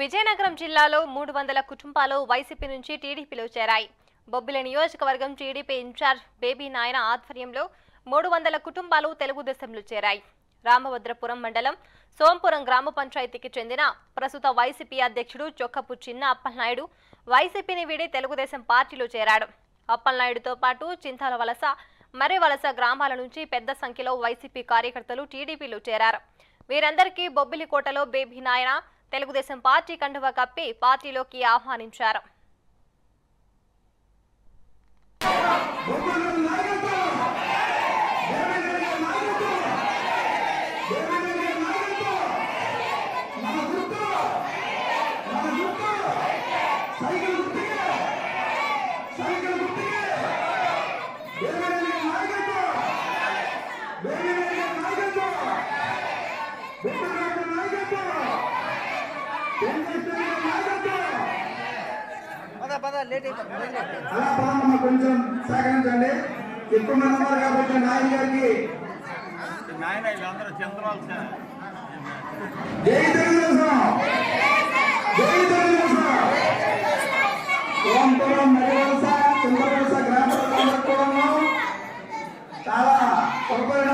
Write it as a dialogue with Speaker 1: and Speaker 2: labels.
Speaker 1: విజయనగరం జిల్లాలో మూడు వందల కుటుంబాలు వైసీపీ నుంచి టీడీపీలో చేరాయి. బొబ్బిలి నియోజకవర్గం టీడీపీ ఇన్ఛార్జ్ బేబీ నాయన ఆధ్వర్యంలో మూడు వందల కుటుంబాలు తెలుగుదేశంలో చేరాయి. రామభద్రపురం మండలం సోంపురం గ్రామ పంచాయతీకి చెందిన ప్రస్తుత వైసీపీ అధ్యక్షుడు చొక్కపు చిన్న అప్పలనాయుడు వైసీపీని వీడి తెలుగుదేశం పార్టీలో చేరాడు. అప్పలనాయుడుతో పాటు చింతాల వలస మర్రి వలస గ్రామాల నుంచి పెద్ద సంఖ్యలో వైసీపీ కార్యకర్తలు టీడీపీలో చేరారు. వీరందరికీ బొబ్బిలికోటలో బేబీ నాయన తెలుగుదేశం పార్టీ కండువా కప్పి పార్టీలోకి ఆహ్వానించారు.
Speaker 2: కొంచెం సహకరించండి. ఎక్కువ మంది ఉన్నారు కాబట్టి నాయన గారికి
Speaker 3: నాయన వీళ్ళందరూ చంద్రాలు సార్.
Speaker 2: జై తెలుగుదేశం! జై తెలుగుదేశం! ఓంపురం మరివలస చంద్రవలస గ్రామ కూడా చాలా పొరపడిన